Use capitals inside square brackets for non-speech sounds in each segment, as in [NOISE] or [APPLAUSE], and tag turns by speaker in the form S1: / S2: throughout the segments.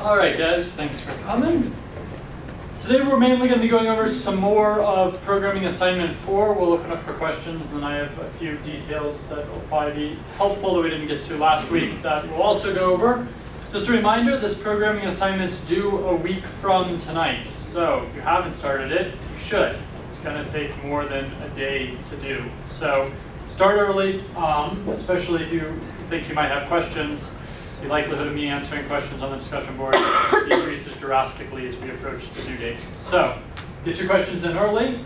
S1: All right, guys, thanks for coming. Today we're mainly going to be going over some more of programming assignment four. We'll open up for questions, and then I have a few details that will probably be helpful that we didn't get to last week that we'll also go over. Just a reminder, this programming assignment's due a week from tonight. So if you haven't started it, you should. It's going to take more than a day to do. So start early, um, especially if you think you might have questions. The likelihood of me answering questions on the discussion board [COUGHS] decreases drastically as we approach the due date. So get your questions in early.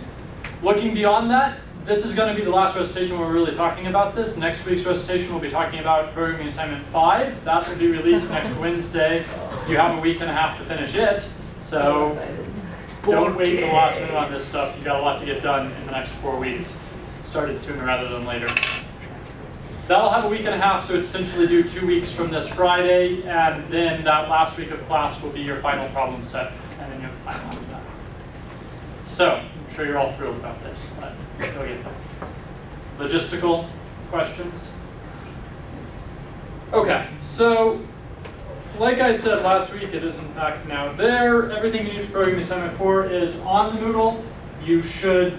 S1: Looking beyond that, this is going to be the last recitation where we're really talking about this. Next week's recitation we'll be talking about programming assignment 5. That will be released next [LAUGHS] Wednesday. You have a week and a half to finish it. So don't wait till the last minute on this stuff. You've got a lot to get done in the next four weeks. Started sooner rather than later. That'll have a week and a half, so it's essentially due two weeks from this Friday, and then that last week of class will be your final problem set, and then you have final after that. So, I'm sure you're all thrilled about this, but go get them. Logistical questions? Okay, so like I said last week, it is in fact now there. Everything you need to program the assignment 4 is on the Moodle. You should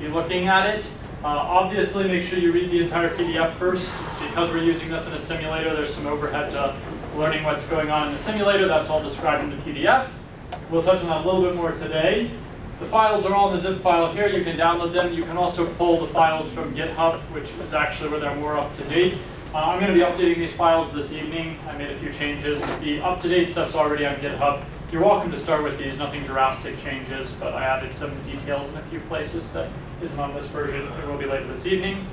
S1: be looking at it. Uh, obviously, make sure you read the entire PDF first. Because we're using this in a simulator, there's some overhead to learning what's going on in the simulator. That's all described in the PDF. We'll touch on that a little bit more today. The files are all in the zip file here. You can download them. You can also pull the files from GitHub, which is actually where they're more up to date. Uh, I'm going to be updating these files this evening. I made a few changes. The up-to-date stuff's already on GitHub. You're welcome to start with these, nothing drastic changes, but I added some details in a few places that isn't on this version. It will be later this evening.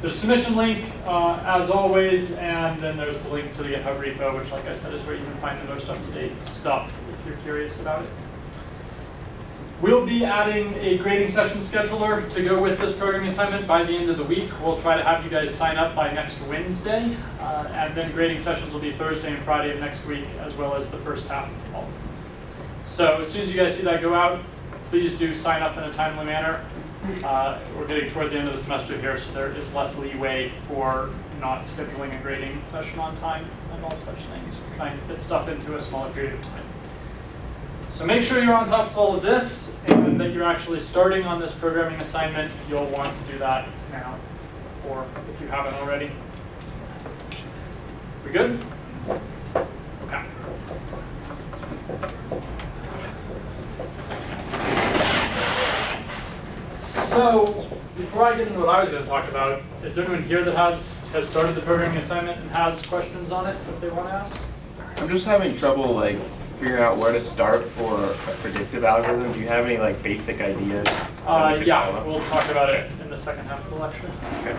S1: There's a submission link, uh, as always, and then there's the link to the GitHub repo, which, like I said, is where you can find the most up-to-date stuff if you're curious about it. We'll be adding a grading session scheduler to go with this programming assignment by the end of the week. We'll try to have you guys sign up by next Wednesday, uh, and then grading sessions will be Thursday and Friday of next week, as well as the first half of fall. So as soon as you guys see that go out, please do sign up in a timely manner. Uh, we're getting toward the end of the semester here, so there is less leeway for not scheduling a grading session on time and all such things. We're trying to fit stuff into a smaller period of time. So make sure you're on top of all of this and that you're actually starting on this programming assignment. You'll want to do that now, or if you haven't already. We good? Okay. So, before I get into what I was going to talk about, is there anyone here that has, has started the programming assignment and has questions on it that they want to ask?
S2: I'm just having trouble like figuring out where to start for a predictive algorithm. Do you have any like basic ideas?
S1: Uh, yeah, we'll talk about it in the second half of the lecture.
S2: Okay.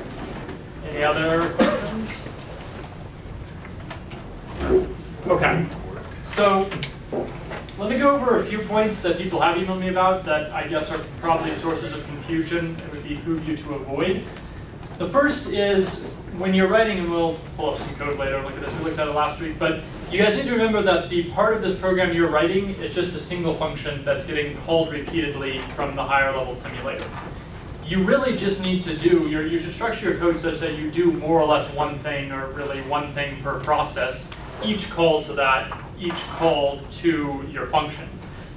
S1: Any other questions? Okay, so let me go over a few points that people have emailed me about that I guess are probably sources of confusion and would behoove you to avoid. The first is when you're writing, and we'll pull up some code later, look at this, we looked at it last week, but you guys need to remember that the part of this program you're writing is just a single function that's getting called repeatedly from the higher level simulator. You really just need to do, you should structure your code such that you do more or less one thing, or really one thing per process, each call to that, each call to your function.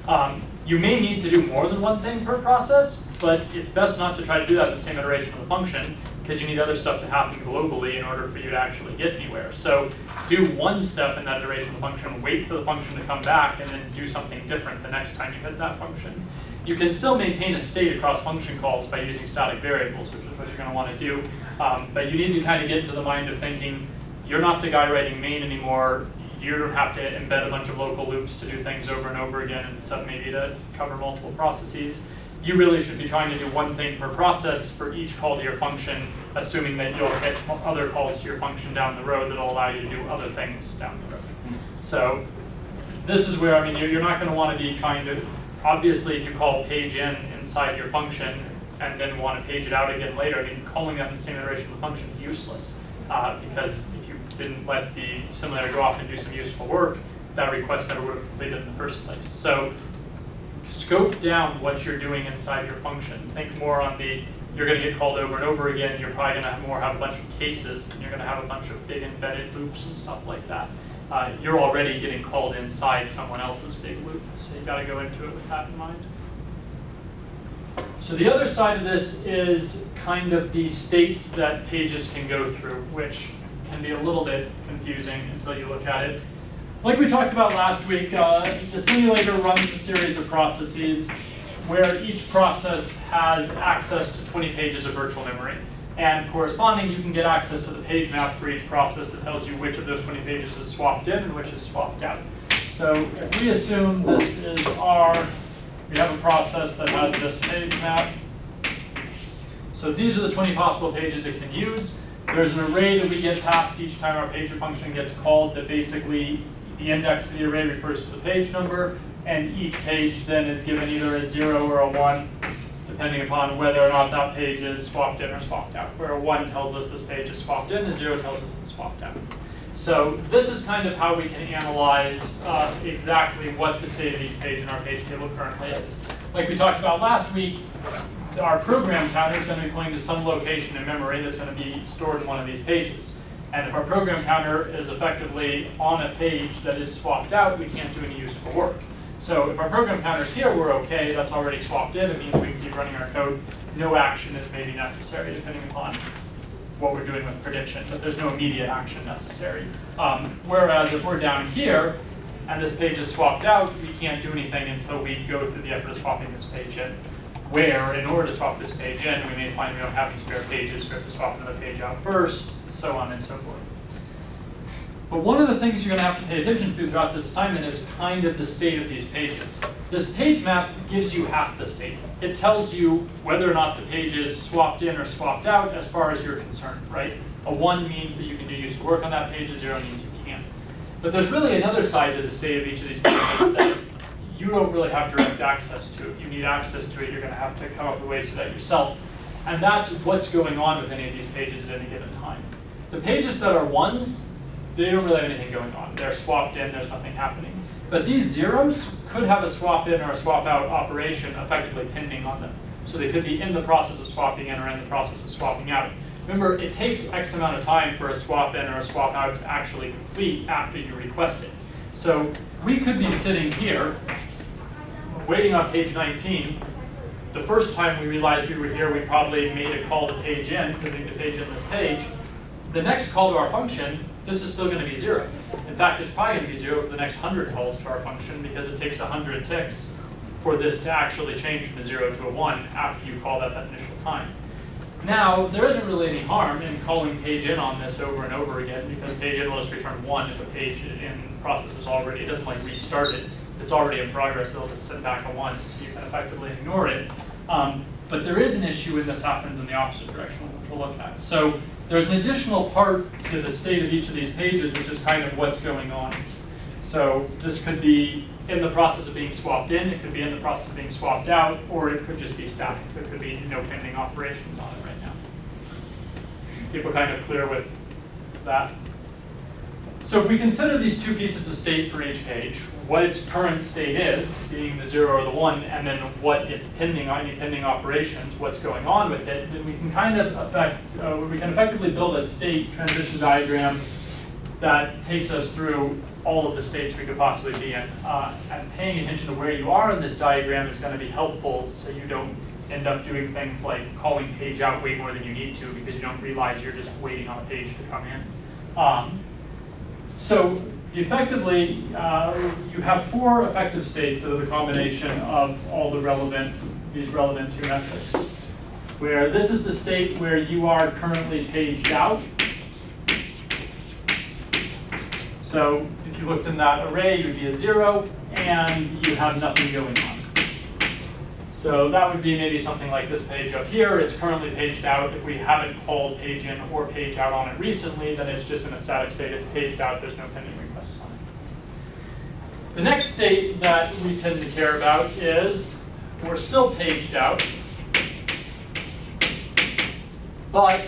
S1: Um, you may need to do more than one thing per process, but it's best not to try to do that in the same iteration of the function, because you need other stuff to happen globally in order for you to actually get anywhere. So do one step in that iteration of the function, wait for the function to come back, and then do something different the next time you hit that function. You can still maintain a state across function calls by using static variables, which is what you're going to want to do. Um, but you need to kind of get into the mind of thinking, you're not the guy writing main anymore. You have to embed a bunch of local loops to do things over and over again and set maybe to cover multiple processes you really should be trying to do one thing per process for each call to your function, assuming that you'll hit other calls to your function down the road that'll allow you to do other things down the road. So this is where, I mean, you're, you're not going to want to be trying to, obviously if you call page in inside your function and then want to page it out again later, I mean, calling that in the same iteration of the function is useless uh, because if you didn't let the simulator go off and do some useful work, that request never would have completed in the first place. So scope down what you're doing inside your function. Think more on the, you're going to get called over and over again, you're probably going to have more have a bunch of cases, and you're going to have a bunch of big embedded loops and stuff like that. uh, you're already getting called inside someone else's big loop. So you got to go into it with that in mind. So the other side of this is kind of the states that pages can go through, which can be a little bit confusing until you look at it. Like we talked about last week, uh, the simulator runs a series of processes where each process has access to 20 pages of virtual memory. And corresponding, you can get access to the page map for each process that tells you which of those 20 pages is swapped in and which is swapped out. So if we assume this is our, we have a process that has this page map. So these are the 20 possible pages it can use. There's an array that we get passed each time our pager function gets called that basically the index of the array refers to the page number, and each page then is given either a zero or a one, depending upon whether or not that page is swapped in or swapped out. Where a one tells us this page is swapped in, a zero tells us it's swapped out. So this is kind of how we can analyze uh, exactly what the state of each page in our page table currently is. Like we talked about last week, our program counter is going to be pointing to some location in memory that's going to be stored in one of these pages. And if our program counter is effectively on a page that is swapped out, we can't do any useful work. So if our program counter is here, we're okay. That's already swapped in. It means we can keep running our code. No action is maybe necessary, depending upon what we're doing with prediction, but there's no immediate action necessary. Um, whereas if we're down here, and this page is swapped out, we can't do anything until we go through the effort of swapping this page in where in order to swap this page in, we may find we don't have any spare pages, we have to swap another page out first, so on and so forth. But one of the things you're going to have to pay attention to throughout this assignment is kind of the state of these pages. This page map gives you half the state. It tells you whether or not the page is swapped in or swapped out as far as you're concerned, right? A 1 means that you can do useful work on that page, a 0 means you can't. But there's really another side to the state of each of these pages that you don't really have direct access to. If you need access to it, you're going to have to come up with ways to that yourself. And that's what's going on with any of these pages at any given time. The pages that are ones, they don't really have anything going on. They're swapped in, there's nothing happening. But these zeros could have a swap in or a swap out operation effectively pending on them. So they could be in the process of swapping in or in the process of swapping out. Remember, it takes X amount of time for a swap in or a swap out to actually complete after you request it. So we could be sitting here waiting on page 19. The first time we realized we were here, we probably made a call to page in, putting the page in this page. The next call to our function, this is still going to be zero. In fact, it's probably going to be zero for the next 100 calls to our function because it takes 100 ticks for this to actually change from a zero to a one after you call that that initial time. Now, there isn't really any harm in calling page in on this over and over again because page in will just return one if a page in process is already, it doesn't like restart it it's already in progress, it'll just send back a one, so you can effectively ignore it. Um, but there is an issue when this happens in the opposite direction, which we'll look at. So there's an additional part to the state of each of these pages, which is kind of what's going on. So this could be in the process of being swapped in, it could be in the process of being swapped out, or it could just be static. There could be no pending operations on it right now. People kind of clear with that? So if we consider these two pieces of state for each page, what its current state is, being the zero or the one, and then what it's pending on any pending operations, what's going on with it, then we can kind of affect, uh, we can effectively build a state transition diagram that takes us through all of the states we could possibly be in. Uh, and paying attention to where you are in this diagram is going to be helpful so you don't end up doing things like calling page out way more than you need to because you don't realize you're just waiting on a page to come in. Um, so effectively, uh, you have four effective states that are the combination of all the relevant, these relevant two metrics. Where this is the state where you are currently paged out. So if you looked in that array, you would be a zero, and you have nothing going on. So that would be maybe something like this page up here. It's currently paged out. If we haven't called page in or page out on it recently, then it's just in a static state. It's paged out. There's no pending. The next state that we tend to care about is we're still paged out, but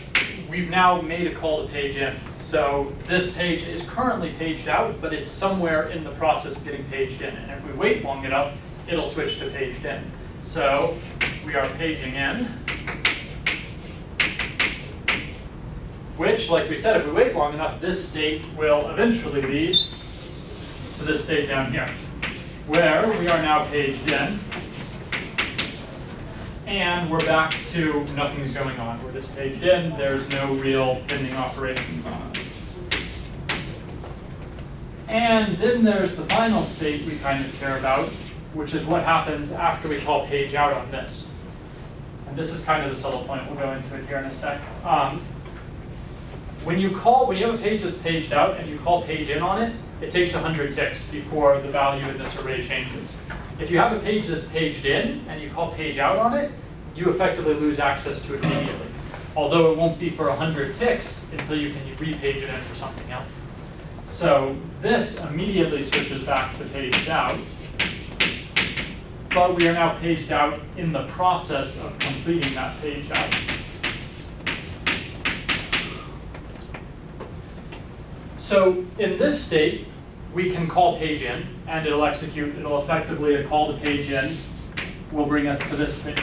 S1: we've now made a call to page in. So this page is currently paged out, but it's somewhere in the process of getting paged in. And if we wait long enough, it'll switch to paged in. So we are paging in, which, like we said, if we wait long enough, this state will eventually be to this state down here, where we are now paged in. And we're back to nothing's going on. We're just paged in. There's no real pending operations on us. And then there's the final state we kind of care about, which is what happens after we call page out on this. And this is kind of the subtle point. We'll go into it here in a sec. Um, when you call, when you have a page that's paged out and you call page in on it, it takes 100 ticks before the value in this array changes. If you have a page that's paged in and you call page out on it, you effectively lose access to it immediately. Although it won't be for 100 ticks until you can repage it in for something else. So this immediately switches back to paged out. But we are now paged out in the process of completing that page out. So in this state, we can call page in and it'll execute, it'll effectively call the page in, will bring us to this state.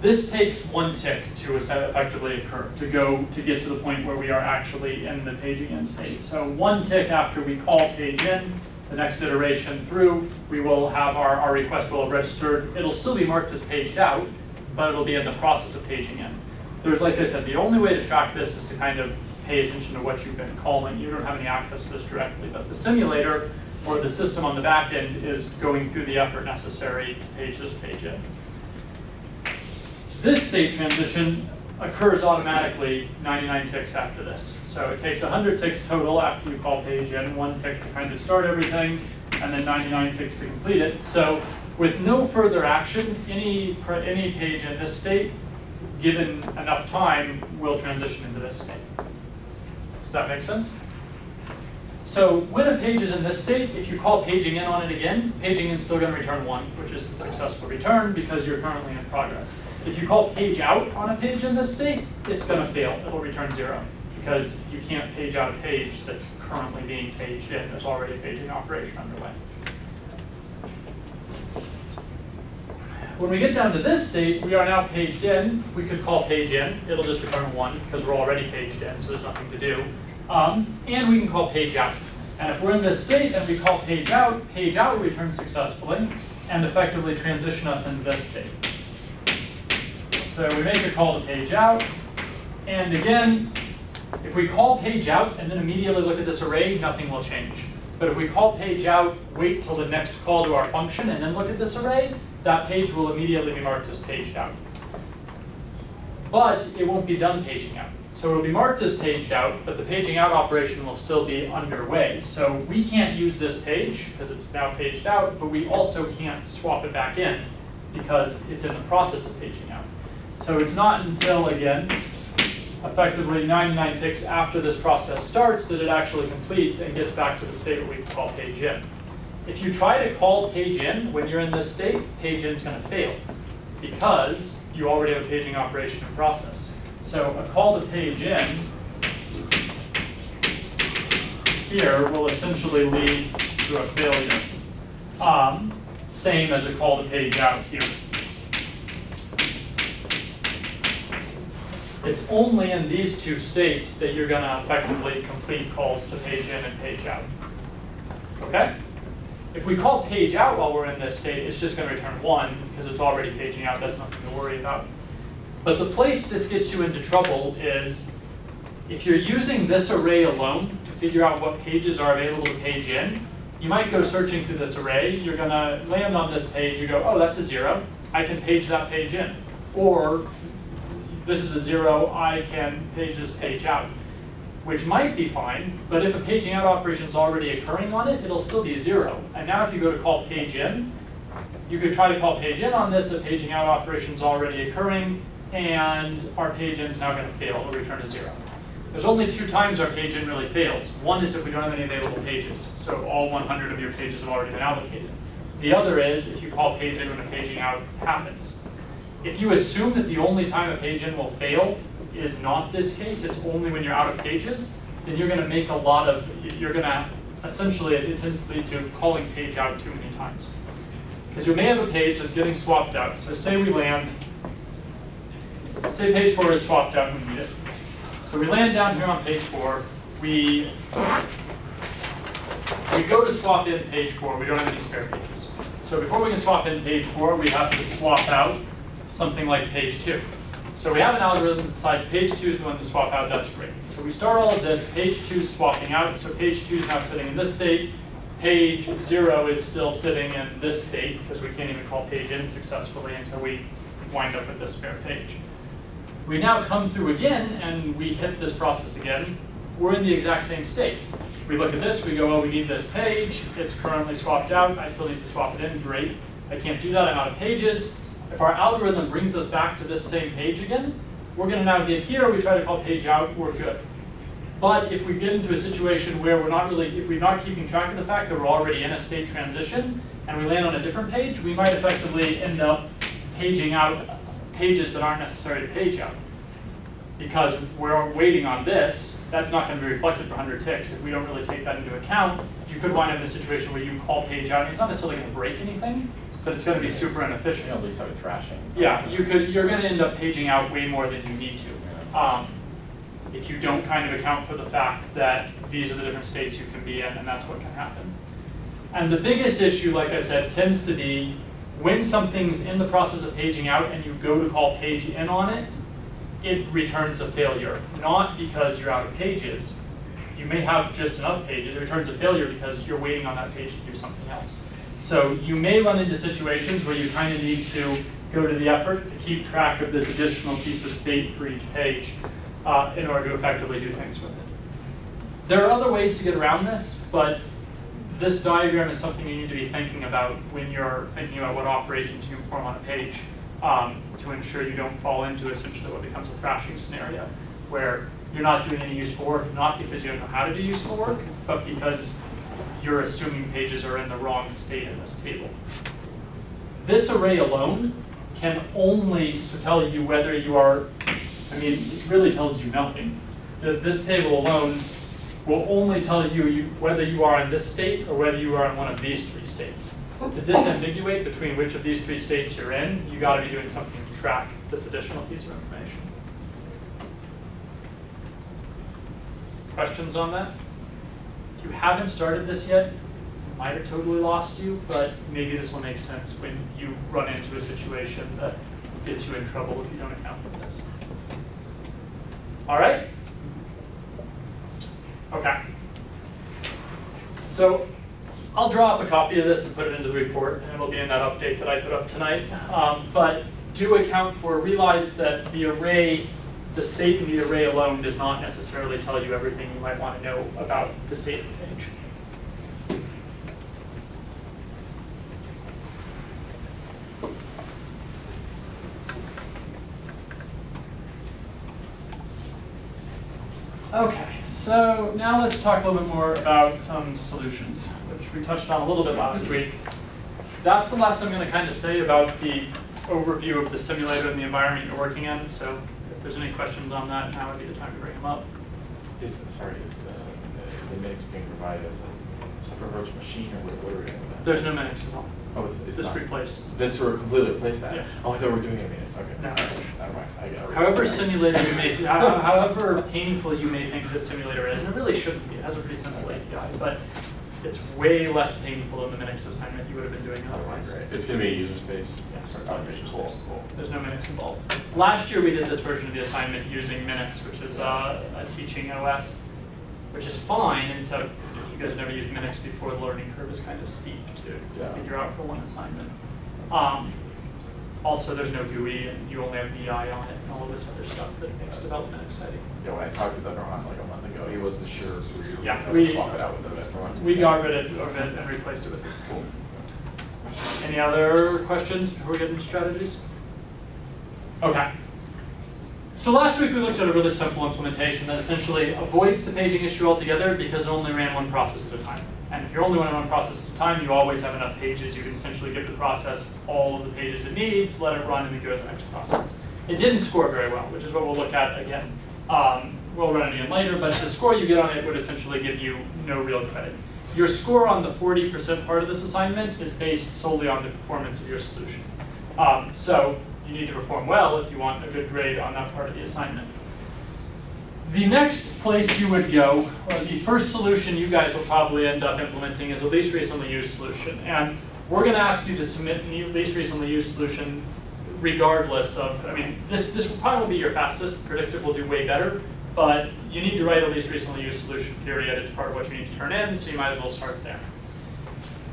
S1: This takes one tick to effectively occur, to go, to get to the point where we are actually in the paging in state. So one tick after we call page in, the next iteration through, we will have our, our request will have registered. It'll still be marked as paged out, but it'll be in the process of paging in. There's, like I said, the only way to track this is to kind of pay attention to what you've been calling. You don't have any access to this directly, but the simulator or the system on the back end is going through the effort necessary to page this page in. This state transition occurs automatically 99 ticks after this. So it takes 100 ticks total after you call page in, one tick to kind of start everything, and then 99 ticks to complete it. So with no further action, any, any page in this state, given enough time, will transition into this state. Does that make sense? So when a page is in this state, if you call paging in on it again, paging in is still going to return 1, which is the successful return because you're currently in progress. If you call page out on a page in this state, it's going to fail. It will return 0 because you can't page out a page that's currently being paged in. There's already a paging operation underway. When we get down to this state, we are now paged in. We could call page in. It'll just return 1 because we're already paged in, so there's nothing to do. Um, and we can call page out. And if we're in this state and we call page out, page out will return successfully and effectively transition us into this state. So we make a call to page out. And again, if we call page out and then immediately look at this array, nothing will change. But if we call page out, wait till the next call to our function, and then look at this array, that page will immediately be marked as paged out. But it won't be done paging out. So it'll be marked as paged out, but the paging out operation will still be underway. So we can't use this page because it's now paged out, but we also can't swap it back in because it's in the process of paging out. So it's not until, again, effectively 99 ticks after this process starts that it actually completes and gets back to the state we call page in. If you try to call page in when you're in this state, page in is going to fail because you already have a paging operation in process. So a call to page in here will essentially lead to a failure. Um, same as a call to page out here. It's only in these two states that you're going to effectively complete calls to page in and page out. Okay? If we call page out while we're in this state, it's just going to return 1 because it's already paging out. That's nothing to worry about. But the place this gets you into trouble is if you're using this array alone to figure out what pages are available to page in, you might go searching through this array. You're going to land on this page. You go, oh, that's a 0. I can page that page in. Or this is a 0. I can page this page out, which might be fine. But if a paging out operation is already occurring on it, it'll still be 0. And now if you go to call page in, you could try to call page in on this. A paging out operation is already occurring and our page in is now going to fail. It'll return to zero. There's only two times our page in really fails. One is if we don't have any available pages, so all 100 of your pages have already been allocated. The other is if you call page in when a paging out happens. If you assume that the only time a page in will fail is not this case, it's only when you're out of pages, then you're going to make a lot of, you're going to essentially, it tends to lead to calling page out too many times. Because you may have a page that's getting swapped out. So say we land say page four is swapped out when we need it. So we land down here on page four, we we go to swap in page four, we don't have any spare pages. So before we can swap in page four, we have to swap out something like page two. So we have an algorithm that decides page two is the one to swap out, that's great. So we start all of this, page two is swapping out, so page two is now sitting in this state, page zero is still sitting in this state, because we can't even call page in successfully until we wind up with this spare page. We now come through again and we hit this process again. We're in the exact same state. We look at this, we go, oh, we need this page. It's currently swapped out. I still need to swap it in. Great. I can't do that. I'm out of pages. If our algorithm brings us back to this same page again, we're going to now get here. We try to call page out. We're good. But if we get into a situation where we're not really, if we're not keeping track of the fact that we're already in a state transition and we land on a different page, we might effectively end up paging out pages that aren't necessary to page out. Because we're waiting on this, that's not going to be reflected for 100 ticks. If we don't really take that into account, you could wind up in a situation where you call page out, and it's not necessarily going to break anything, but it's going to be super inefficient.
S3: At least have it thrashing.
S1: Yeah, you could, you're going to end up paging out way more than you need to. Um, if you don't kind of account for the fact that these are the different states you can be in, and that's what can happen. And the biggest issue, like I said, tends to be when something's in the process of paging out and you go to call page in on it, it returns a failure. Not because you're out of pages. You may have just enough pages. It returns a failure because you're waiting on that page to do something else. So you may run into situations where you kind of need to go to the effort to keep track of this additional piece of state for each page uh, in order to effectively do things with it. There are other ways to get around this, but this diagram is something you need to be thinking about when you're thinking about what operations you perform on a page um, to ensure you don't fall into essentially what becomes a thrashing scenario, where you're not doing any useful work, not because you don't know how to do useful work, but because you're assuming pages are in the wrong state in this table. This array alone can only tell you whether you are, I mean, it really tells you nothing. That This table alone will only tell you, you whether you are in this state or whether you are in one of these three states. To disambiguate between which of these three states you're in, you got to be doing something to track this additional piece of information. Questions on that? You haven't started this yet, might have totally lost you, but maybe this will make sense when you run into a situation that gets you in trouble if you don't account for this. All right? Okay. So I'll draw up a copy of this and put it into the report, and it'll be in that update that I put up tonight. Um, but do account for, realize that the array, the state in the array alone does not necessarily tell you everything you might want to know about the state of the page. Okay, so now let's talk a little bit more about some solutions, which we touched on a little bit last week. That's the last I'm going to kind of say about the overview of the simulator and the environment you're working in. So if there's any questions on that, now would be the time to bring them up.
S3: Is, sorry, is, uh, is the Minix being provided as a separate virtual machine or what, what are we doing with that?
S1: There's no Minix involved.
S3: Oh, it's, it's
S1: This
S3: not.
S1: replaced.
S3: This will completely replace that?
S1: Yes.
S3: Oh, I thought we were doing it Minix, okay.
S1: No.
S3: All right, Never mind, I got it.
S1: However simulated you may, however painful you may think this simulator is, and it really shouldn't be, it has a pretty simple API, but it's way less painful than the Minix assignment you would have been doing otherwise.
S3: great. It's gonna be a user space?
S1: Yes, it's all user
S3: cool,
S1: space.
S3: cool.
S1: There's no Minix involved. Last year, we did this version of the assignment using Minix, which is uh, a teaching OS, which is fine, except if you guys have never used Minix before, the learning curve is kind of steep to
S3: Yeah.
S1: figure out for one assignment. Um, Also, there's no GUI, and you only have VI on it, and all of this other stuff that makes development exciting.
S3: Yeah, when I talked to Donovan like a month ago, he wasn't sure if we were
S1: Yeah, we-
S3: swap it out with one.
S1: We got rid of of it and replaced it with this tool. Any other questions before we get into strategies? Okay. So last week we looked at a really simple implementation that essentially avoids the paging issue altogether because it only ran one process at a time. And if you're only running one process at a time, you always have enough pages. You can essentially give the process all of the pages it needs, let it run, and then go to the next process. It didn't score very well, which is what we'll look at again. Um, we'll run it again later, but the score you get on it would essentially give you no real credit. Your score on the 40% part of this assignment is based solely on the performance of your solution. Um, so you need to perform well if you want a good grade on that part of the assignment. The next place you would go, or the first solution you guys will probably end up implementing is a least recently used solution. And we're gonna ask you to submit the least recently used solution regardless of, I mean, this, this will probably be your fastest, predictive will do way better, but you need to write a least recently used solution period, it's part of what you need to turn in, so you might as well start there.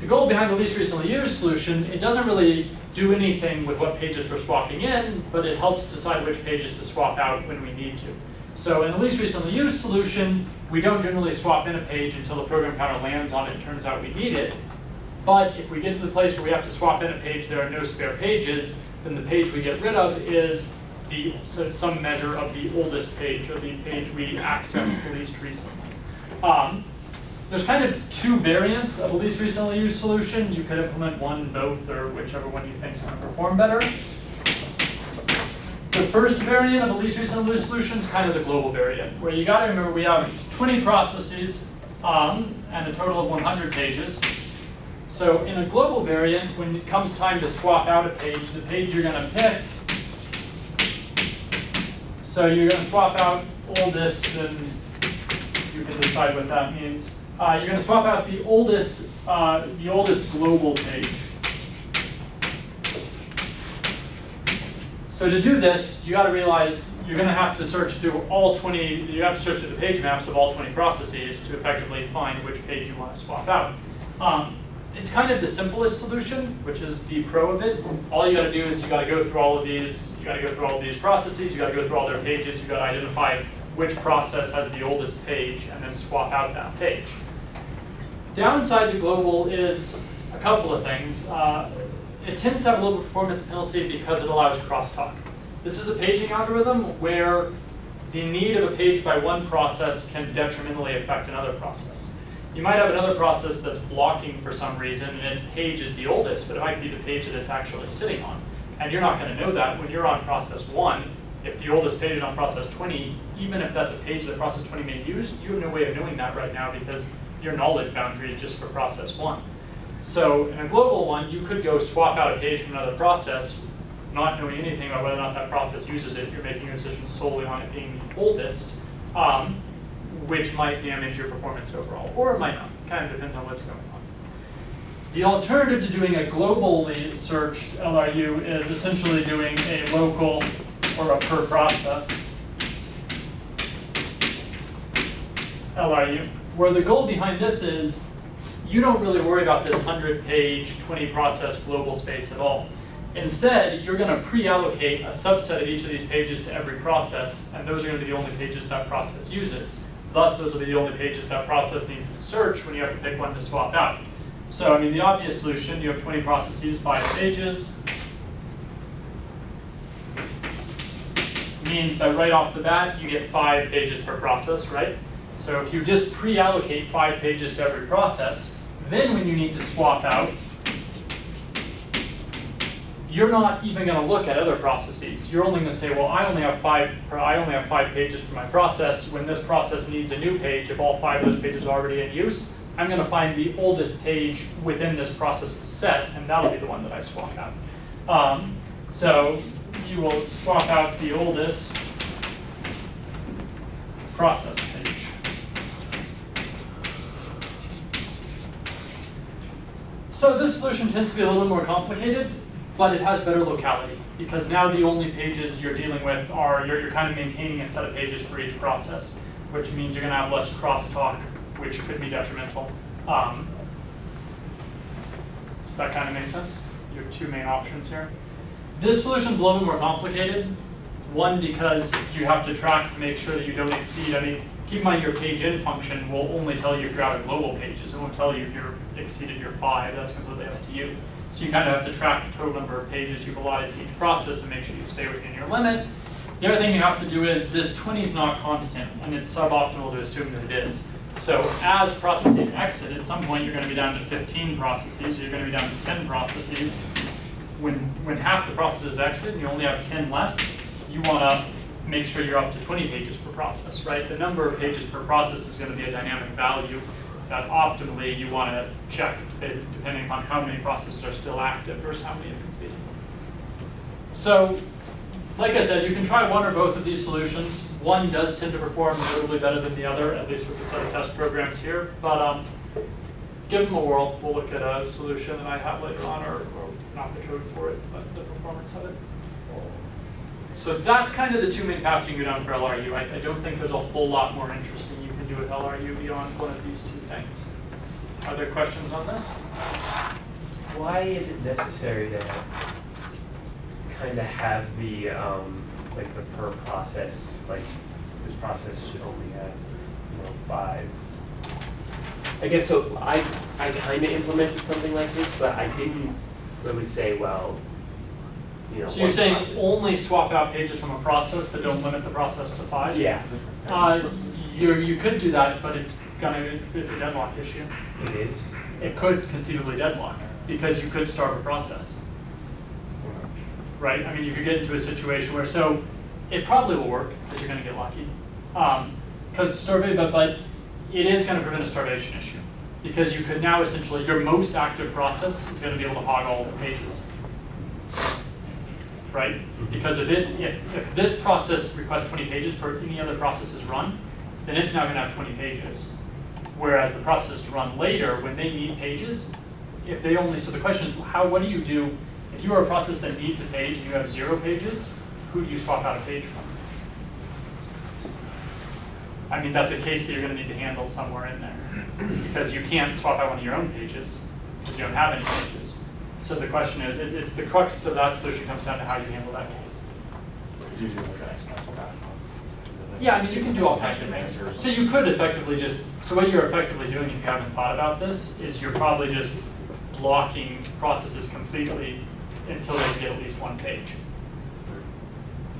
S1: The goal behind the least recently used solution, it doesn't really do anything with what pages we're swapping in, but it helps decide which pages to swap out when we need to. So in the least recently used solution, we don't generally swap in a page until the program counter lands on it and turns out we need it. But if we get to the place where we have to swap in a page, there are no spare pages, then the page we get rid of is the so some measure of the oldest page, or the page we accessed least recently. Um, there's kind of two variants of a least recently used solution. You could implement one, both, or whichever one you think is going to perform better. The first variant of a least used solution is kind of the global variant, where you got to remember we have 20 processes um, and a total of 100 pages. So in a global variant, when it comes time to swap out a page, the page you're going to pick, so you're going to swap out oldest, and you can decide what that means. Uh, you're going to swap out the oldest, uh, the oldest global page. So to do this, you got to realize you're going to have to search through all 20, you have to search through the page maps of all 20 processes to effectively find which page you want to swap out. Um, it's kind of the simplest solution, which is the pro of it. All you got to do is you got to go through all of these, you got to go through all of these processes, you got to go through all their pages, you got to identify which process has the oldest page, and then swap out that page. Downside to global is a couple of things. Uh, it tends to have a little performance penalty because it allows crosstalk. This is a paging algorithm where the need of a page by one process can detrimentally affect another process. You might have another process that's blocking for some reason, and its page is the oldest, but it might be the page that it's actually sitting on. And you're not going to know that when you're on process one. If the oldest page is on process 20, even if that's a page that process 20 may use, you have no way of knowing that right now because your knowledge boundary is just for process one. So in a global one, you could go swap out a page from another process, not knowing anything about whether or not that process uses it. You're making a decision solely on it being the oldest. Um, which might damage your performance overall, or it might not. Kind of depends on what's going on. The alternative to doing a globally searched LRU is essentially doing a local or a per process LRU, where the goal behind this is you don't really worry about this 100 page, 20 process global space at all. Instead, you're going to pre-allocate a subset of each of these pages to every process, and those are going to be the only pages that process uses. Thus, those will be the only pages that process needs to search when you have to pick one to swap out. So, I mean, the obvious solution, you have 20 processes, five pages, means that right off the bat, you get five pages per process, right? So if you just pre-allocate five pages to every process, then when you need to swap out, you're not even going to look at other processes. You're only going to say, well, I only have five. I only have five pages for my process. When this process needs a new page, if all five of those pages are already in use, I'm going to find the oldest page within this process set, and that'll be the one that I swap out. Um, so you will swap out the oldest process page. So this solution tends to be a little more complicated but it has better locality because now the only pages you're dealing with are, you're, you're kind of maintaining a set of pages for each process, which means you're going to have less crosstalk, which could be detrimental. Um, does that kind of make sense? You have two main options here. This solution is a little bit more complicated. One, because you have to track to make sure that you don't exceed, I mean, keep in mind your page in function will only tell you if you're out of global pages. It won't tell you if you're exceeded your five. That's completely up to you. So you kind of have to track the total number of pages you've allotted to each process and make sure you stay within your limit. The other thing you have to do is this 20 is not constant, and it's suboptimal to assume that it is. So as processes exit, at some point you're going to be down to 15 processes, you're going to be down to 10 processes. When, when half the processes exit and you only have 10 left, you want to make sure you're up to 20 pages per process, right? The number of pages per process is going to be a dynamic value that optimally you want to check depending upon how many processes are still active versus how many have completed. So, like I said, you can try one or both of these solutions. One does tend to perform notably better than the other, at least with the set of test programs here. But um, give them a whirl. We'll look at a solution that I have later on, or, or not the code for it, but the performance of it. So that's kind of the two main paths you can go down for LRU. I, I don't think there's a whole lot more interesting do with LRU beyond one of these two things. Are there questions on this?
S4: Why is it necessary to kind of have the, um, like the per process, like this process should only have, you know, five? I guess so, I, I kind of implemented something like this, but I didn't really say, well, you know.
S1: So you're saying
S4: process.
S1: only swap out pages from a process, but don't limit the process to five?
S4: Yeah,
S1: Uh, you, you could do that, but it's gonna, it's a deadlock issue.
S4: it is.
S1: It could conceivably deadlock, because you could starve a process, right? I mean, you could get into a situation where, so, it probably will work, because you're gonna get lucky. Um, because starvation, but, but it is gonna prevent a starvation issue. Because you could now essentially, your most active process is gonna be able to hog all the pages. Right? Because if it, if, if this process requests twenty pages for any other processes run, then it's now gonna have twenty pages. Whereas the processes to run later, when they need pages, if they only, so the question is, how, what do you do? If you are a process that needs a page and you have zero pages, who do you swap out a page from? I mean, that's a case that you're gonna need to handle somewhere in there. Because you can't swap out one of your own pages, because you don't have any pages. So the question is, it- it's the crux of that solution comes down to how you handle that case. Yeah, I mean, you can do all kinds of things. So you could effectively just, so what you're effectively doing, if you haven't thought about this, is you're probably just blocking processes completely until they get at least one page.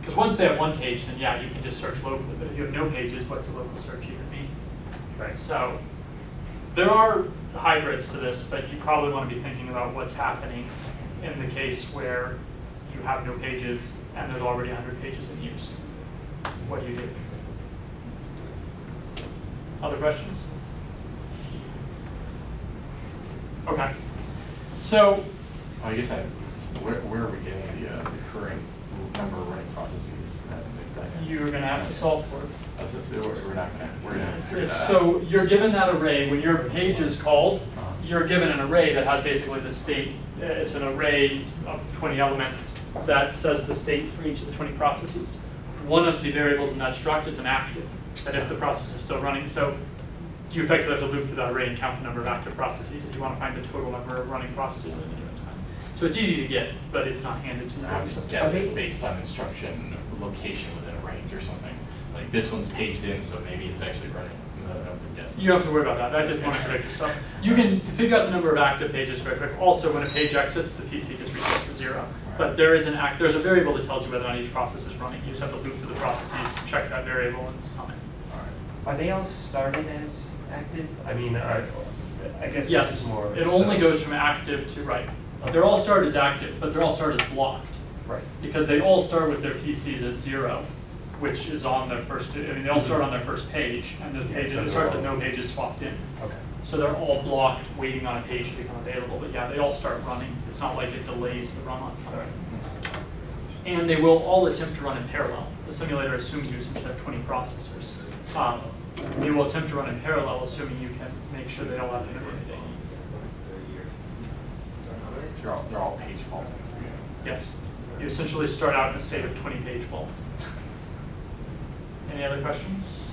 S1: Because once they have one page, then yeah, you can just search locally, but if you have no pages, what's a local search even mean?
S4: Right.
S1: So there are hybrids to this, but you probably want to be thinking about what's happening in the case where you have no pages and there's already 100 pages in use. What do you do? Other questions? Okay. So
S3: I guess I, where, where are we getting the, uh, the current number of running processes?
S1: you're going to have to solve for it.
S3: That's just, the- we're not gonna, we're gonna
S1: It's-
S3: figure
S1: it's-
S3: that out.
S1: So you're given that array, when your page is called,
S3: Uh-huh.
S1: you're given an array that has basically the state, uh, it's an array of 20 elements that says the state for each of the 20 processes. One of the variables in that struct is an active, that if the process is still running, so you effectively have to loop through that array and count the number of active processes if you want to find the total number of running processes at any given time. So it's easy to get, but it's not handed to you.
S3: I'm
S4: Okay.
S3: guessing based on instruction location within a range or something. Like this one's paged in, so maybe it's actually running. I don't know, I'm.
S1: You don't have to worry about that, that just want to predict stuff. You can figure out the number of active pages very quick. Also, when a page exits, the PC gets reset to zero. But there is an act, there's a variable that tells you whether or not each process is running. You just have to loop through the processes, check that variable and sum it.
S4: Are they all started as active? I mean, are, I guess this
S1: Yes,
S4: is more.
S1: it only goes from active to right. They're all started as active, but they're all started as blocked.
S4: Right.
S1: Because they all start with their PCs at zero, which is on their first, I mean, they all start on their first page, and the pages,
S4: so
S1: starts with no pages swapped in.
S4: Okay.
S1: So they're all blocked, waiting on a page to become available, but yeah, they all start running. It's not like it delays the run on something. And they will all attempt to run in parallel. The simulator assumes you essentially have twenty processors. Um, They will attempt to run in parallel, assuming you can make sure they don't have the memory they need.
S3: They're all, they're all page fault.
S1: Yes, you essentially start out in a state of twenty page faults. Any other questions?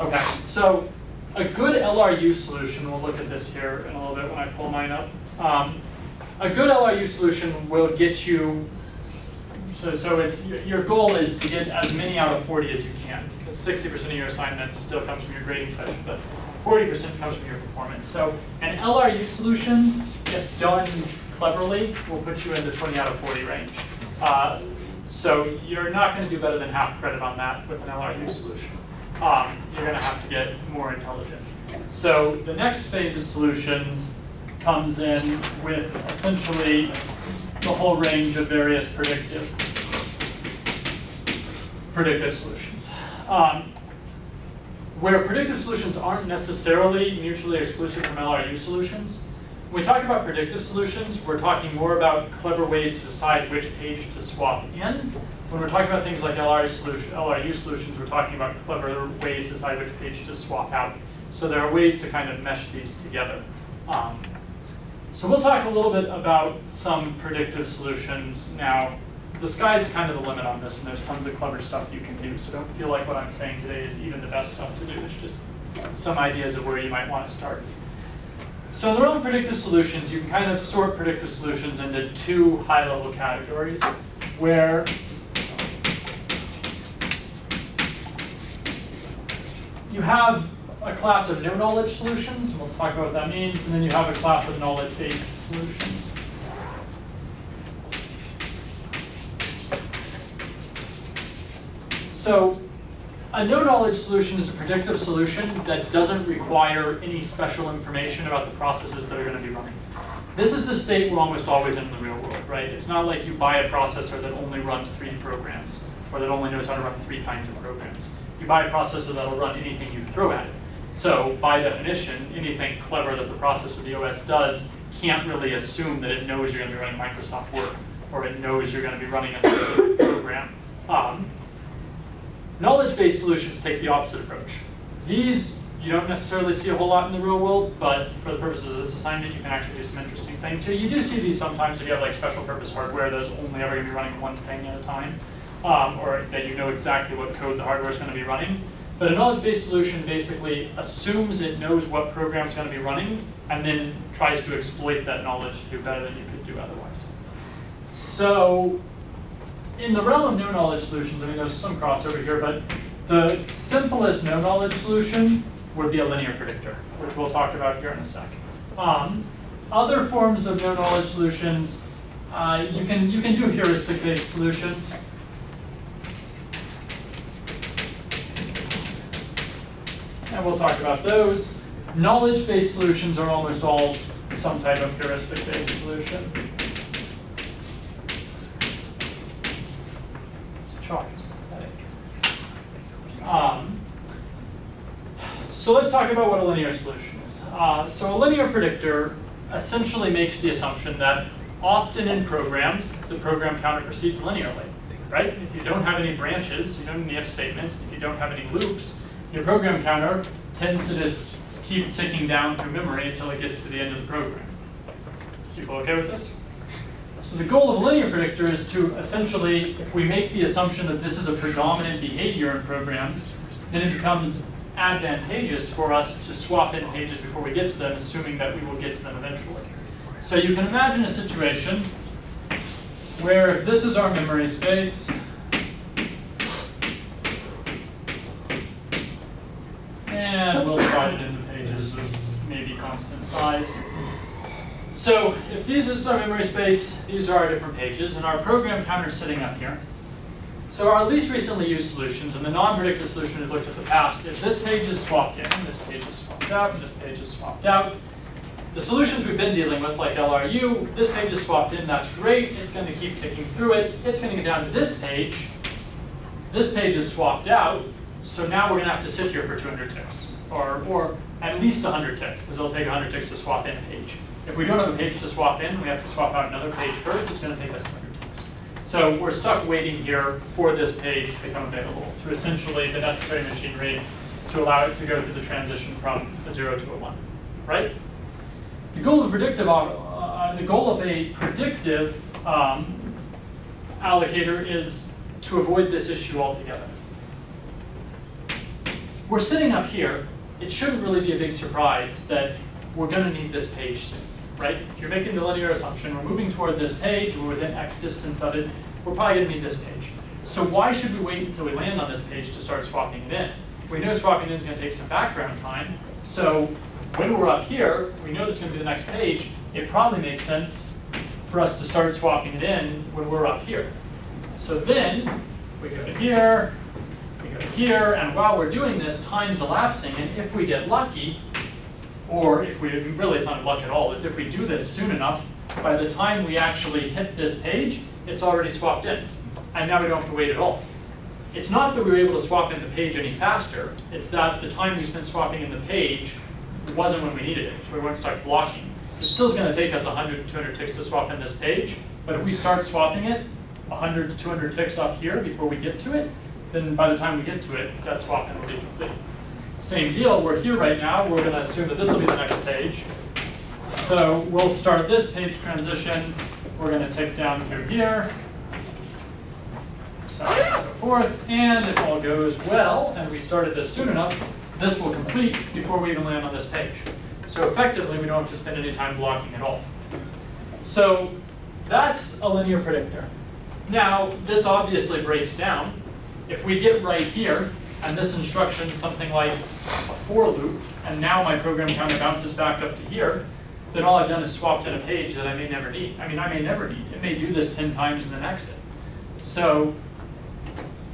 S1: Okay, so a good LRU solution, we'll look at this here in a little bit when I pull mine up. Um, A good LRU solution will get you, so, so it's, your- your goal is to get as many out of forty as you can. Because sixty percent of your assignments still comes from your grading session, but forty percent comes from your performance. So an LRU solution, if done cleverly, will put you in the twenty out of forty range. Uh, So you're not gonna do better than half credit on that with an LRU solution. Um, You're gonna have to get more intelligent. So the next phase of solutions comes in with essentially the whole range of various predictive, predictive solutions. Um, Where predictive solutions aren't necessarily mutually exclusive from LRU solutions, When we talk about predictive solutions, we're talking more about clever ways to decide which page to swap in. When we're talking about things like LRU, solution, LRU solutions, we're talking about clever ways to decide which page to swap out. So there are ways to kind of mesh these together. Um, so we'll talk a little bit about some predictive solutions. Now, the sky's kind of the limit on this, and there's tons of clever stuff you can do. So don't feel like what I'm saying today is even the best stuff to do. It's just some ideas of where you might want to start. So in the realm of predictive solutions, you can kind of sort predictive solutions into two high-level categories, where you have a class of no-knowledge solutions, and we'll talk about what that means, and then you have a class of knowledge-based solutions. So a no-knowledge solution is a predictive solution that doesn't require any special information about the processes that are going to be running. This is the state we're almost always in in the real world, right? It's not like you buy a processor that only runs three programs, or that only knows how to run three kinds of programs. You buy a processor that'll run anything you throw at it. So by definition, anything clever that the processor, the OS does, can't really assume that it knows you're going to be running Microsoft Word, or it knows you're going to be running a specific program. Um, Knowledge-based solutions take the opposite approach. These you don't necessarily see a whole lot in the real world, but for the purposes of this assignment, you can actually do some interesting things. So you do see these sometimes if you have like special purpose hardware that's only ever going to be running one thing at a time, um, or that you know exactly what code the hardware is going to be running. But a knowledge-based solution basically assumes it knows what program is going to be running, and then tries to exploit that knowledge to do better than you could do otherwise. So in the realm of no knowledge solutions, I mean, there's some crossover here, but the simplest no knowledge solution would be a linear predictor, which we'll talk about here in a sec. Um, other forms of no knowledge solutions, uh, you can you can do heuristic based solutions. And we'll talk about those. Knowledge based solutions are almost all some type of heuristic based solution. Um, so let's talk about what a linear solution is. Uh, so a linear predictor essentially makes the assumption that often in programs, the program counter proceeds linearly, right? If you don't have any branches, you don't have any if statements, if you don't have any loops, your program counter tends to just keep ticking down through memory until it gets to the end of the program. People okay with this? So the goal of a linear predictor is to essentially, if we make the assumption that this is a predominant behavior in programs, then it becomes advantageous for us to swap in pages before we get to them, assuming that we will get to them eventually. So you can imagine a situation where if this is our memory space, and we'll divide it into pages of maybe constant size. So if these is our memory space, these are our different pages, and our program counter is sitting up here. So our least recently used solutions, and the non-predictive solution we've looked at the past, is this page is swapped in, this page is swapped out, and this page is swapped out. The solutions we've been dealing with, like LRU, this page is swapped in, that's great, it's going to keep ticking through it, it's going to get down to this page, this page is swapped out, so now we're going to have to sit here for 200 ticks, or, or at least 100 ticks, because it'll take 100 ticks to swap in a page. If we don't have a page to swap in, we have to swap out another page first, it's going to take us 200 ticks. So we're stuck waiting here for this page to become available, to essentially the necessary machinery to allow it to go through the transition from a 0 to a 1, right? The goal of predictive, uh, the goal of a predictive um, allocator is to avoid this issue altogether. We're sitting up here. It shouldn't really be a big surprise that we're going to need this page soon right? If you're making the linear assumption, we're moving toward this page, we're within X distance of it, we're probably gonna need this page. So why should we wait until we land on this page to start swapping it in? We know swapping in is gonna take some background time, so when we're up here, we know this is gonna be the next page, it probably makes sense for us to start swapping it in when we're up here. So then, we go to here, we go to here, and while we're doing this, time's elapsing, and if we get lucky, or if we, really it's not luck at all, it's if we do this soon enough, by the time we actually hit this page, it's already swapped in. And now we don't have to wait at all. It's not that we were able to swap in the page any faster, it's that the time we spent swapping in the page wasn't when we needed it, so we weren't stuck blocking. It still is gonna take us 100 to 200 ticks to swap in this page, but if we start swapping it, 100 to 200 ticks up here before we get to it, then by the time we get to it, that swapping will be complete. Same deal, we're here right now, we're gonna assume that this will be the next page. So we'll start this page transition, we're gonna tick down through here, so on and so forth, and if all goes well, and we started this soon enough, this will complete before we even land on this page. So effectively, we don't have to spend any time blocking at all. So that's a linear predictor. Now, this obviously breaks down. If we get right here, and this instruction is something like a for loop, and now my program kind of bounces back up to here, then all I've done is swapped in a page that I may never need. I mean, I may never need. It may do this 10 times in the next. So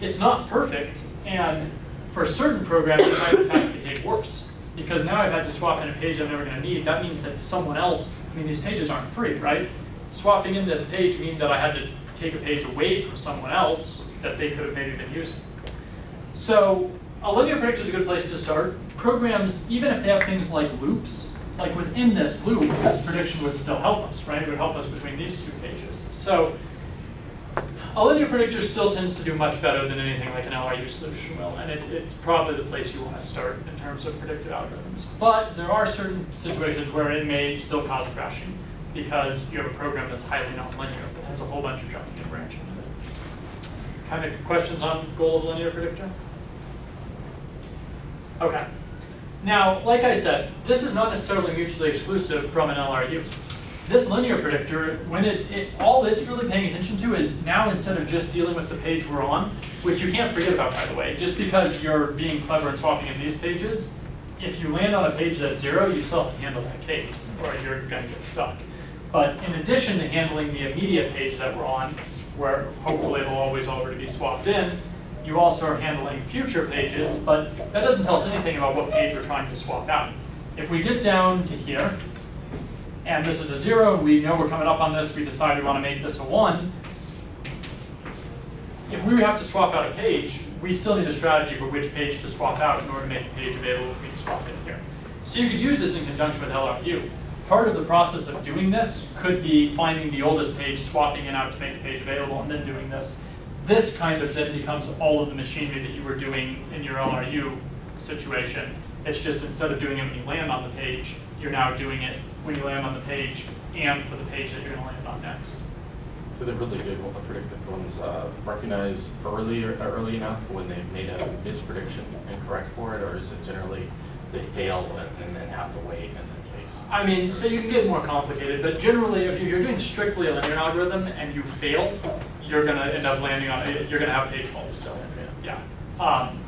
S1: it's not perfect, and for certain programs, it might in fact behave worse. Because now I've had to swap in a page I'm never gonna need, that means that someone else, I mean, these pages aren't free, right? Swapping in this page means that I had to take a page away from someone else that they could have maybe been using. So a linear predictor is a good place to start. Programs, even if they have things like loops, like within this loop, this prediction would still help us, right? It would help us between these two pages. So a linear predictor still tends to do much better than anything like an LRU solution will, and it, it's probably the place you want to start in terms of predictive algorithms. But there are certain situations where it may still cause thrashing because you have a program that's highly nonlinear that has a whole bunch of jumping and branching. Kind of questions on goal of linear predictor? Okay. Now, like I said, this is not necessarily mutually exclusive from an LRU. This linear predictor, when it, it, all it's really paying attention to is now instead of just dealing with the page we're on, which you can't forget about by the way, just because you're being clever and swapping in these pages, if you land on a page that's zero, you still have to handle that case, or you're gonna get stuck. But in addition to handling the immediate page that we're on, where hopefully it'll always already be swapped in, you also are handling future pages, but that doesn't tell us anything about what page we're trying to swap out. If we get down to here, and this is a zero, we know we're coming up on this, we decide we want to make this a one, if we have to swap out a page, we still need a strategy for which page to swap out in order to make a page available for me to swap in here. So you could use this in conjunction with LRU. Part of the process of doing this could be finding the oldest page, swapping it out to make a page available, and then doing this. This kind of then becomes all of the machinery that you were doing in your LRU situation. It's just instead of doing it when you land on the page, you're now doing it when you land on the page and for the page that you're going to land on next.
S3: So they're really good, well, the predictive ones uh, recognize early, or early enough when they've made a misprediction and correct for it, or is it generally they fail and and then have to wait in the case?
S1: I mean, so you can get more complicated, but generally, if you're doing strictly a linear algorithm and you fail, you're going to end up landing on, it. you're going to have page faults still. Yeah. Um,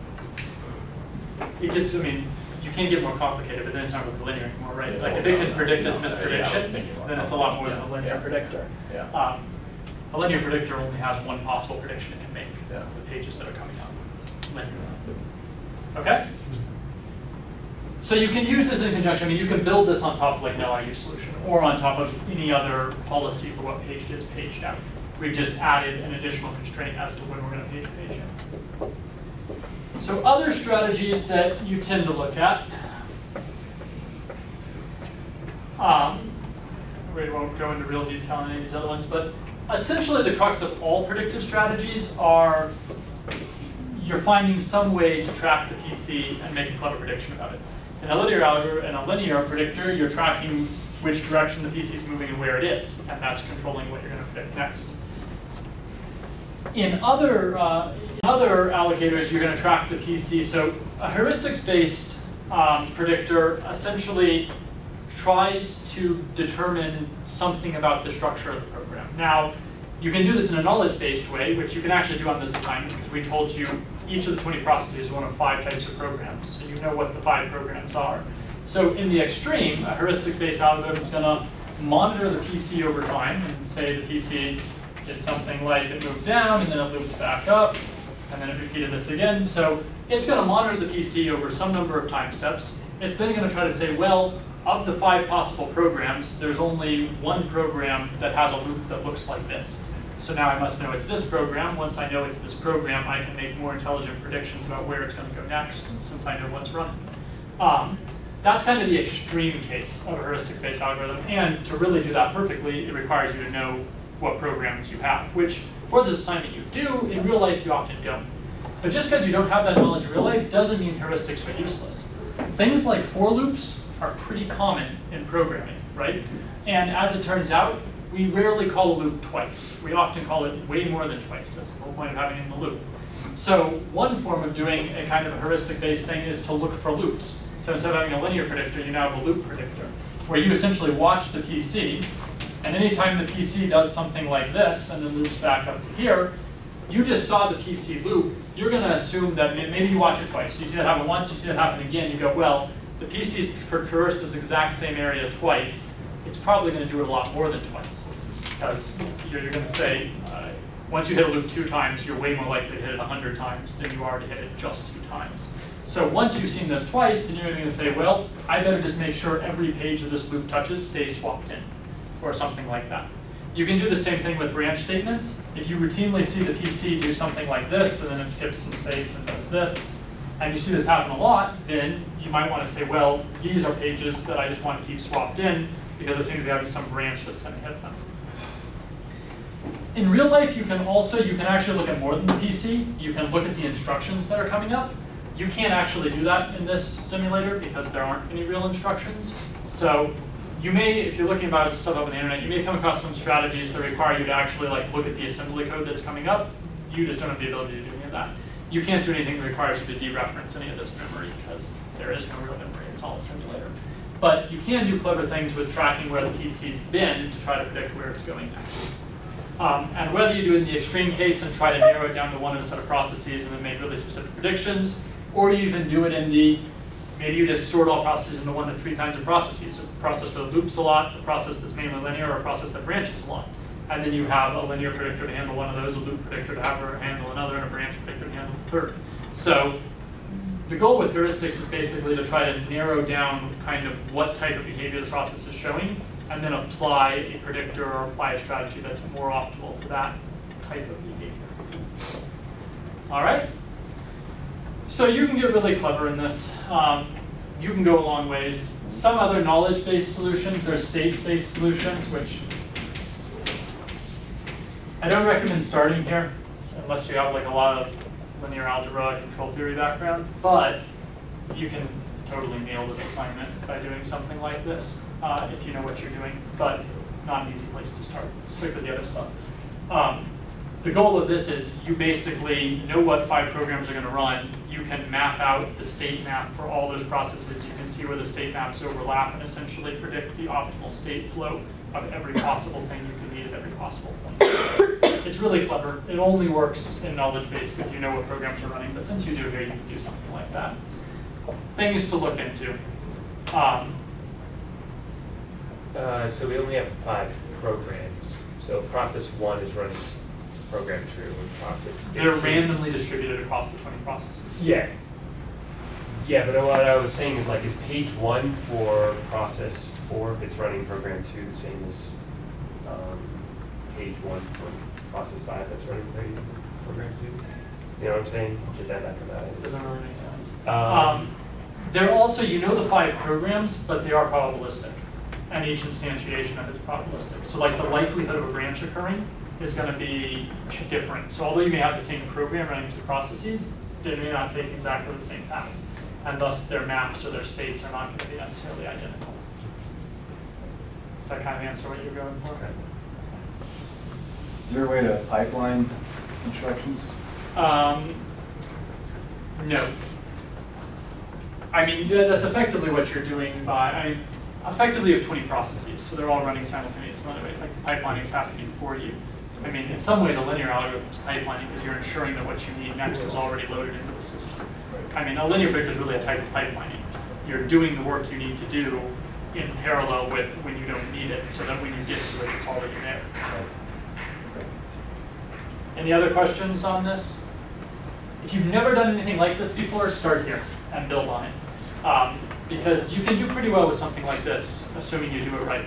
S1: it gets, I mean, you can get more complicated, but then it's not really linear anymore, right?
S3: Yeah,
S1: Like if it can predict its
S3: yeah,
S1: misprediction,
S3: thinking
S1: then it's a lot more than a linear
S3: Yeah.
S1: predictor.
S3: Yeah.
S1: Um, A linear predictor only has one possible prediction it can make,
S3: Yeah.
S1: the pages that are coming up linearly. Okay? So you can use this in conjunction, I mean, you can build this on top of like an LRU solution, or on top of any other policy for what page gets paged out. We've just added an additional constraint as to when we're gonna page a page in. So other strategies that you tend to look at. Um, we won't go into real detail on any of these other ones, but essentially the crux of all predictive strategies are you're finding some way to track the PC and make a clever prediction about it. In a linear algorithm, in a linear predictor, you're tracking which direction the PC is moving and where it is, and that's controlling what you're going to predict next. In other, uh, in other allocators, you're going to track the PC. So a heuristics-based um, predictor essentially tries to determine something about the structure of the program. Now, you can do this in a knowledge-based way, which you can actually do on this assignment, because we told you each of the 20 processes is one of five types of programs, so you know what the five programs are. So in the extreme, a heuristic-based algorithm is going to monitor the PC over time and say the PC did something like it moved down and then it looped back up, and then it repeated this again. So it's going to monitor the PC over some number of time steps. It's then going to try to say, well, of the five possible programs, there's only one program that has a loop that looks like this. So now I must know it's this program. Once I know it's this program, I can make more intelligent predictions about where it's going to go next, since I know what's running. Um, That's kind of the extreme case of a heuristic-based algorithm, and to really do that perfectly, it requires you to know what programs you have, which for this assignment you do, in real life you often don't. But just because you don't have that knowledge in real life doesn't mean heuristics are useless. Things like for loops are pretty common in programming, right? And as it turns out, we rarely call a loop twice. We often call it way more than twice. That's the whole point of having it in the loop. So one form of doing a kind of a heuristic-based thing is to look for loops. So instead of having a linear predictor, you now have a loop predictor, where you essentially watch the PC, and anytime the PC does something like this and then loops back up to here, you just saw the PC loop, you're going to assume that maybe you watch it twice. You see that happen once, you see that happen again, you go, well, the PC's tra- traversed this exact same area twice. It's probably going to do it a lot more than twice. Because you're, you're going to say, uh, once you hit a loop two times, you're way more likely to hit it 100 times than you are to hit it just two times. So once you've seen this twice, then you're going to say, well, I better just make sure every page that this loop touches stays swapped in, or something like that. You can do the same thing with branch statements. If you routinely see the PC do something like this, and then it skips some space and does this, and you see this happen a lot, then you might want to say, well, these are pages that I just want to keep swapped in, because I seem to be having some branch that's going to hit them. In real life, you can also, you can actually look at more than the PC. You can look at the instructions that are coming up. You can't actually do that in this simulator because there aren't any real instructions. So you may, if you're looking about stuff up on the internet, you may come across some strategies that require you to actually like look at the assembly code that's coming up. You just don't have the ability to do any of that. You can't do anything that requires you to dereference any of this memory because there is no real memory, it's all a simulator. But you can do clever things with tracking where the PC's been to try to predict where it's going next. Um, and whether you do it in the extreme case and try to narrow it down to one of a set of processes and then make really specific predictions, or you even do it in the, maybe you just sort all processes into one of three kinds of processes. A process that loops a lot, a process that's mainly linear, or a process that branches a lot. And then you have a linear predictor to handle one of those, a loop predictor to have her handle another, and a branch predictor to handle the third. So the goal with heuristics is basically to try to narrow down kind of what type of behavior the process is showing, and then apply a predictor or apply a strategy that's more optimal for that type of behavior. All right? So you can get really clever in this. Um, you can go a long ways. Some other knowledge-based solutions, there's states-based solutions, which I don't recommend starting here unless you have like a lot of linear algebra, control theory background, but you can totally nail this assignment by doing something like this uh, if you know what you're doing, but not an easy place to start. Stick with the other stuff. Um, the goal of this is you basically know what five programs are going to run. You can map out the state map for all those processes. You can see where the state maps overlap and essentially predict the optimal state flow of every possible thing you can need at every possible point. It's really clever. It only works in knowledge base if you know what programs are running, but since you do here, you can do something like that. Things to look into. Um,
S4: Uh, so we only have five programs. So process one is running program two, and process.
S1: they're
S4: 15
S1: randomly distributed across the 20 processes.
S4: Yeah. Yeah, but what I was saying is like, is page one for process four, if it's running program two, the same as, um, page one for process five that's running program- program two? You know what I'm saying? Did that not come out?
S1: Doesn't really make sense.
S4: Um,
S1: Um, They're also, you know the five programs, but they are probabilistic. And each instantiation of it is probabilistic. So like the likelihood of a branch occurring is gonna be different. So although you may have the same program running two processes, they may not take exactly the same paths. And thus their maps or their states are not gonna be necessarily identical. Does that kind of answer what you're going for?
S5: Is there a way to pipeline instructions?
S1: Um, no. I mean, that's effectively what you're doing by, I mean, effectively you have 20 processes, so they're all running simultaneously. In other ways, like the pipelining is happening for you. I mean, in some ways, a linear algorithm is pipelining because you're ensuring that what you need next is already loaded into the system. I mean, a linear predictor is really a type of pipelining. You're doing the work you need to do in parallel with when you don't need it, so that when you get to it, it's already there. Any other questions on this? If you've never done anything like this before, start here and build on it. Um, because you can do pretty well with something like this, assuming you do it right.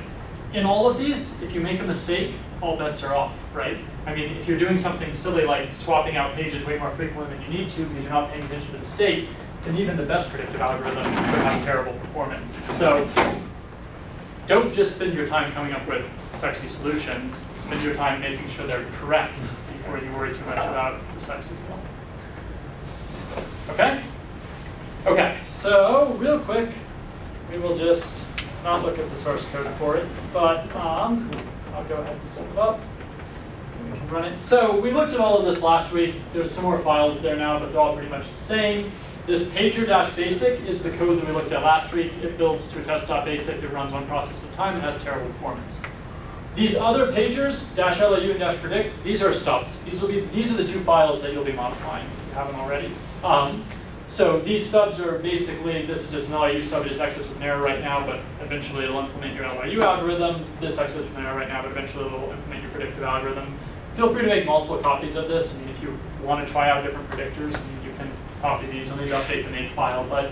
S1: In all of these, if you make a mistake, all bets are off, right? I mean, if you're doing something silly like swapping out pages way more frequently than you need to because you're not paying attention to the state, then even the best predictive algorithm could have terrible performance. So don't just spend your time coming up with sexy solutions, spend your time making sure they're correct before you worry too much about the sexy one. Okay? Okay, so real quick, we will just not look at the source code for it, but um, I'll go ahead and pull it up. and We can run it. So we looked at all of this last week. There's some more files there now, but they're all pretty much the same. This pager-basic is the code that we looked at last week. It builds to a test.basic. It runs one process at a time. It has terrible performance. These other pagers, dash LRU and dash predict, these are stubs. These will be these are the two files that you'll be modifying if you haven't already. Um, so these stubs are basically, this is just an LRU stub, it just exits with an error right now, but eventually it'll implement your LRU algorithm. This exits with an error right now, but eventually it'll implement your predictive algorithm. Feel free to make multiple copies of this. I mean, if you want to try out different predictors, you can copy these. You'll need to update the make file, but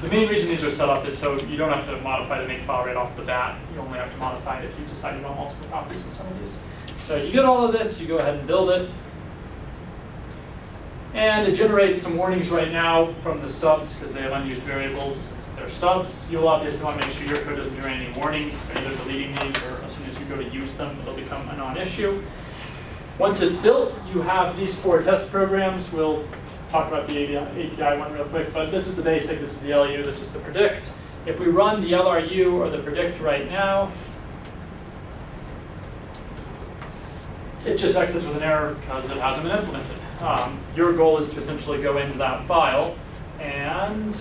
S1: the main reason these are set up is so you don't have to modify the make file right off the bat. You only have to modify it if you decide you want multiple copies of some of these. So you get all of this, you go ahead and build it. And it generates some warnings right now from the stubs because they have unused variables. Their stubs. You'll obviously want to make sure your code doesn't generate any warnings. Either deleting these or as soon as you go to use them, it'll become a non-issue. Once it's built, you have these four test programs. We'll talk about the API one real quick, but this is the basic, this is the LRU, this is the predict. If we run the LRU or the predict right now, it just exits with an error because it hasn't been implemented. Um, your goal is to essentially go into that file and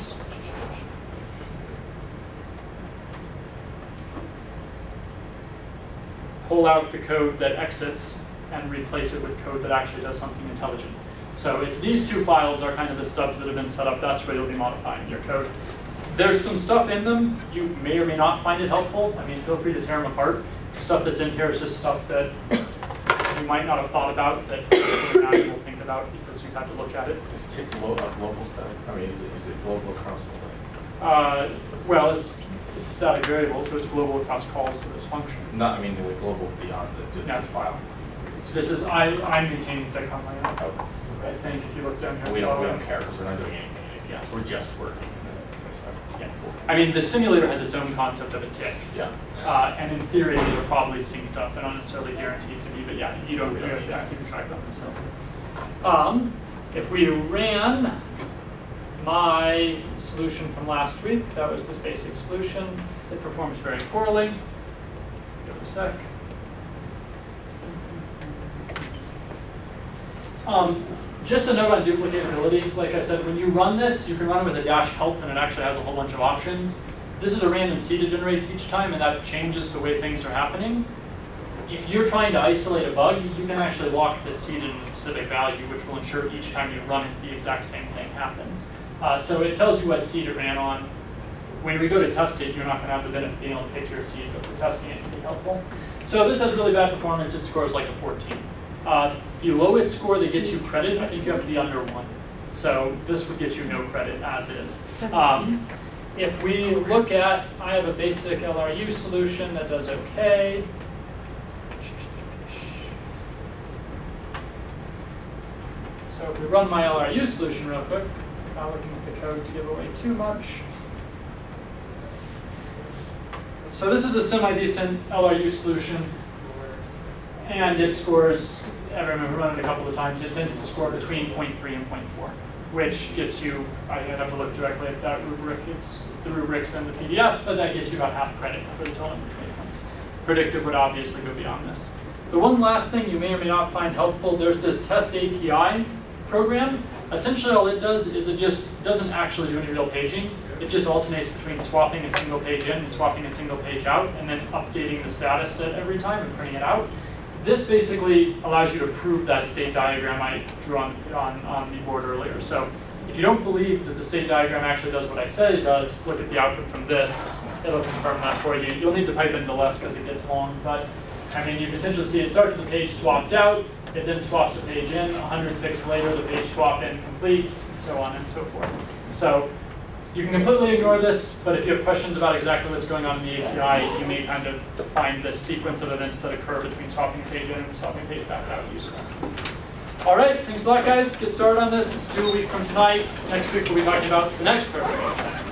S1: pull out the code that exits and replace it with code that actually does something intelligent. So it's these two files are kind of the stubs that have been set up. That's where you'll be modifying your code. There's some stuff in them. You may or may not find it helpful. I mean, feel free to tear them apart. The stuff that's in here is just stuff that you might not have thought about that now you will think about because you've had to look at it.
S3: Is tick lo- uh, global stuff? I mean, is it, is it global across the?
S1: Uh, well, it's, it's a static variable, so it's global across calls to this function.
S3: Not, I mean, the global beyond the,
S1: Yeah.
S3: this file.
S1: This is, I, I'm maintaining tech on my own.
S3: Oh,
S1: I think if you look down here.
S3: We don't, we don't care because we're not doing anything.
S1: Yeah.
S3: We're just working.
S1: Yeah. I mean, the simulator has its own concept of a tick.
S3: Yeah.
S1: Uh, and in theory, these are probably synced up. They're not necessarily guaranteed to be, but yeah, you don't,
S3: really
S1: have to keep track of them, so. Um, if we ran my solution from last week, that was this basic solution. It performs very poorly. Give it a sec. Um, just a note on duplicatability, like I said, when you run this, you can run it with a dash help and it actually has a whole bunch of options. This is a random seed it generates each time and that changes the way things are happening. If you're trying to isolate a bug, you can actually lock this seed in a specific value, which will ensure each time you run it, the exact same thing happens. Uh, so it tells you what seed it ran on. When we go to test it, you're not going to have the benefit of being able to pick your seed, but for testing it, it can be helpful. So this has really bad performance. It scores like a 14. Uh, the lowest score that gets you credit, I think you have to be under one. So this would get you no credit as is. Um, if we look at, I have a basic LRU solution that does okay. We run my LRU solution real quick, not looking at the code to give away too much. So this is a semi-decent LRU solution, and it scores, I remember running it a couple of times, it tends to score between 0.3 and 0.4, which gets you, I would have to look directly at that rubric, it's the rubrics and the PDF, but that gets you about half credit for the total points. Predictive would obviously go beyond this. The one last thing you may or may not find helpful, there's this test API program. Essentially all it does is it just doesn't actually do any real paging. It just alternates between swapping a single page in and swapping a single page out and then updating the status at every time and printing it out. This basically allows you to prove that state diagram I drew on, on, on the board earlier. So if you don't believe that the state diagram actually does what I said it does, look at the output from this. It'll confirm that for you. You'll need to pipe in the less because it gets long, but I mean, you can essentially see it starts with the page swapped out, it then swaps the page in, 100 ticks later, the page swap in completes, so on and so forth. So you can completely ignore this, but if you have questions about exactly what's going on in the API, you may kind of find this sequence of events that occur between swapping page in and swapping page back out useful. All right, thanks a lot, guys. Get started on this. It's due a week from tonight. Next week, we'll be talking about the next program.